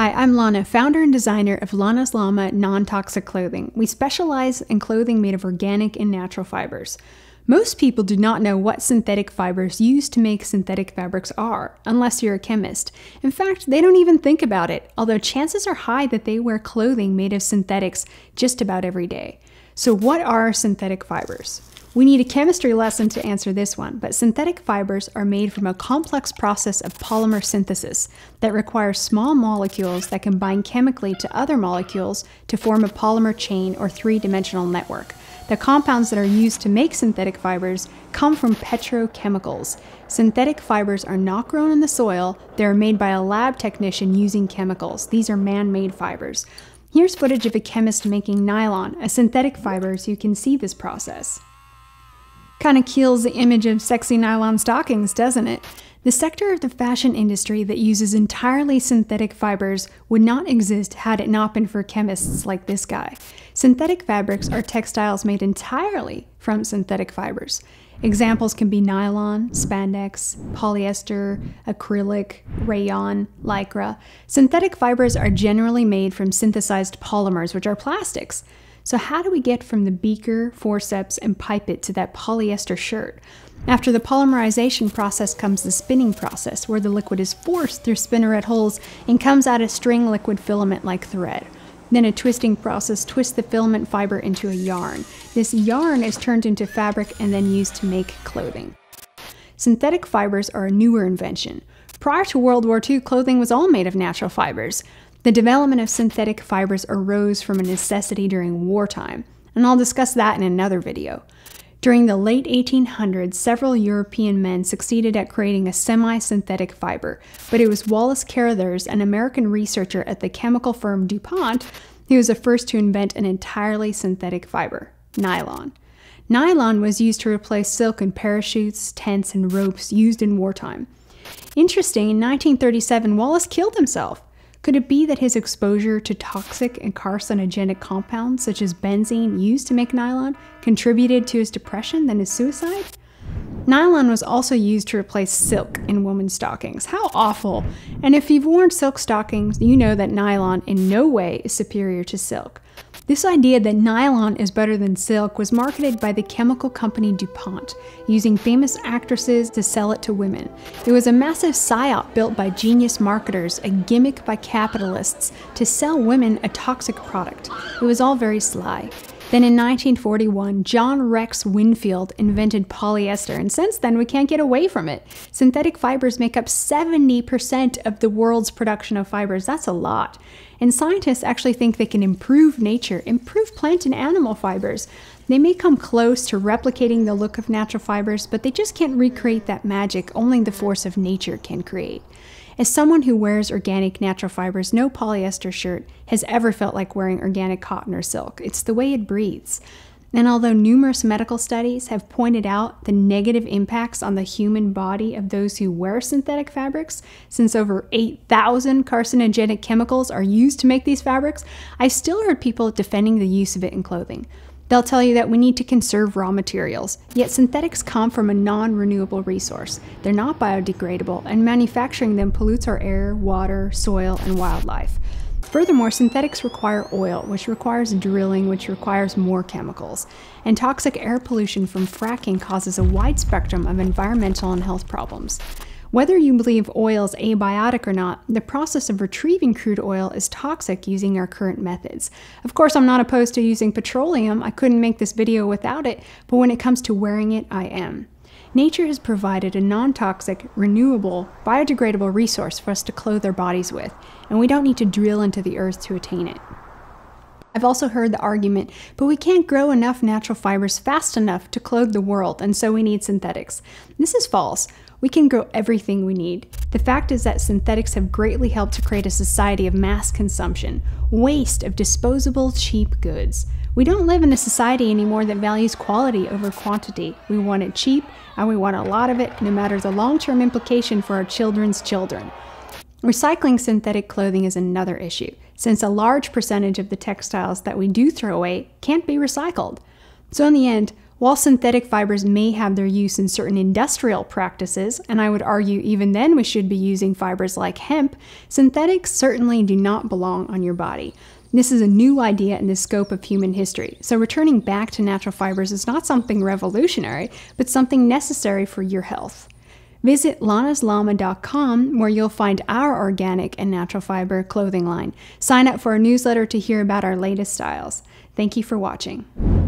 Hi, I'm Lana, founder and designer of Lana's Llama non toxic clothing. We specialize in clothing made of organic and natural fibers. Most people do not know what synthetic fibers used to make synthetic fabrics are, unless you're a chemist. In fact, they don't even think about it, although chances are high that they wear clothing made of synthetics just about every day. So, what are synthetic fibers? We need a chemistry lesson to answer this one, but synthetic fibers are made from a complex process of polymer synthesis that requires small molecules that combine chemically to other molecules to form a polymer chain or three dimensional network. The compounds that are used to make synthetic fibers come from petrochemicals. Synthetic fibers are not grown in the soil, they are made by a lab technician using chemicals. These are man made fibers. Here's footage of a chemist making nylon, a synthetic fiber, so you can see this process. Kind of kills the image of sexy nylon stockings, doesn't it? The sector of the fashion industry that uses entirely synthetic fibers would not exist had it not been for chemists like this guy. Synthetic fabrics are textiles made entirely from synthetic fibers. Examples can be nylon, spandex, polyester, acrylic, rayon, lycra. Synthetic fibers are generally made from synthesized polymers, which are plastics. So, how do we get from the beaker, forceps, and pipette to that polyester shirt? After the polymerization process comes the spinning process, where the liquid is forced through spinneret holes and comes out a string liquid filament like thread. Then a twisting process twists the filament fiber into a yarn. This yarn is turned into fabric and then used to make clothing. Synthetic fibers are a newer invention. Prior to World War II, clothing was all made of natural fibers. The development of synthetic fibers arose from a necessity during wartime, and I'll discuss that in another video. During the late 1800s, several European men succeeded at creating a semi synthetic fiber, but it was Wallace Carothers, an American researcher at the chemical firm DuPont, who was the first to invent an entirely synthetic fiber nylon. Nylon was used to replace silk in parachutes, tents, and ropes used in wartime. Interesting, in 1937, Wallace killed himself. Could it be that his exposure to toxic and carcinogenic compounds such as benzene used to make nylon contributed to his depression than his suicide? Nylon was also used to replace silk in women's stockings. How awful! And if you've worn silk stockings, you know that nylon in no way is superior to silk. This idea that nylon is better than silk was marketed by the chemical company DuPont, using famous actresses to sell it to women. It was a massive psyop built by genius marketers, a gimmick by capitalists to sell women a toxic product. It was all very sly. Then in 1941, John Rex Whinfield invented polyester, and since then we can't get away from it. Synthetic fibers make up 70% of the world's production of fibers. That's a lot. And scientists actually think they can improve nature, improve plant and animal fibers. They may come close to replicating the look of natural fibers, but they just can't recreate that magic only the force of nature can create. As someone who wears organic natural fibers, no polyester shirt has ever felt like wearing organic cotton or silk. It's the way it breathes. And although numerous medical studies have pointed out the negative impacts on the human body of those who wear synthetic fabrics, since over 8,000 carcinogenic chemicals are used to make these fabrics, I've still heard people defending the use of it in clothing. They'll tell you that we need to conserve raw materials, yet synthetics come from a non renewable resource. They're not biodegradable, and manufacturing them pollutes our air, water, soil, and wildlife. Furthermore, synthetics require oil, which requires drilling, which requires more chemicals. And toxic air pollution from fracking causes a wide spectrum of environmental and health problems. Whether you believe oil is abiotic or not, the process of retrieving crude oil is toxic using our current methods. Of course, I'm not opposed to using petroleum, I couldn't make this video without it, but when it comes to wearing it, I am. Nature has provided a non toxic, renewable, biodegradable resource for us to clothe our bodies with, and we don't need to drill into the earth to attain it. I've also heard the argument, but we can't grow enough natural fibers fast enough to clothe the world, and so we need synthetics. This is false. We can grow everything we need. The fact is that synthetics have greatly helped to create a society of mass consumption, waste of disposable, cheap goods. We don't live in a society anymore that values quality over quantity. We want it cheap, and we want a lot of it, no matter the long term implication for our children's children. Recycling synthetic clothing is another issue, since a large percentage of the textiles that we do throw away can't be recycled. So, in the end, while synthetic fibers may have their use in certain industrial practices, and I would argue even then we should be using fibers like hemp, synthetics certainly do not belong on your body. This is a new idea in the scope of human history, so returning back to natural fibers is not something revolutionary, but something necessary for your health. Visit lanasllama.com where you'll find our organic and natural fiber clothing line. Sign up for our newsletter to hear about our latest styles. Thank you for watching.